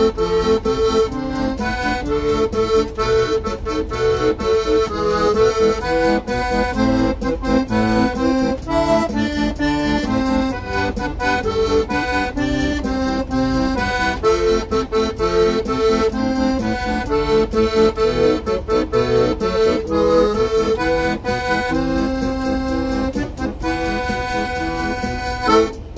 Música